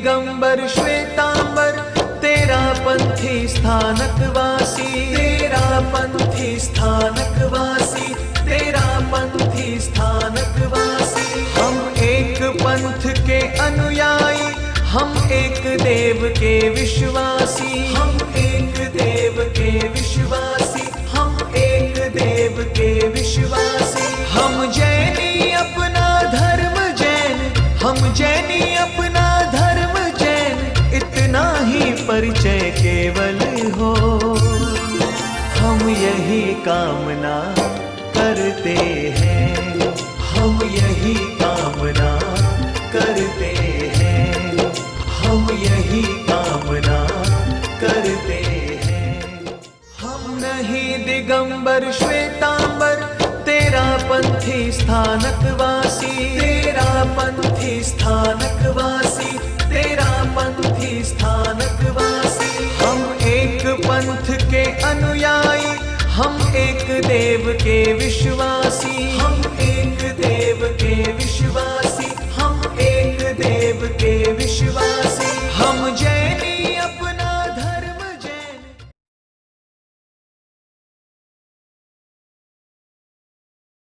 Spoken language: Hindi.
दिगंबर, श्वेतांबर, तेरा पंथी स्थानक वासी तेरा पंथी स्थानक वासी तेरा पंथी स्थानक वासी हम एक पंथ के अनुयायी, हम एक देव के विश्वासी। केवल हो। हम यही कामना करते हैं। हम यही कामना करते हैं। हम यही कामना करते हैं। हम नहीं दिगंबर, श्वेतांबर, तेरा पंथी स्थानक वासी तेरा पंथी स्थानक वासी अनुयायी हम एक देव के विश्वासी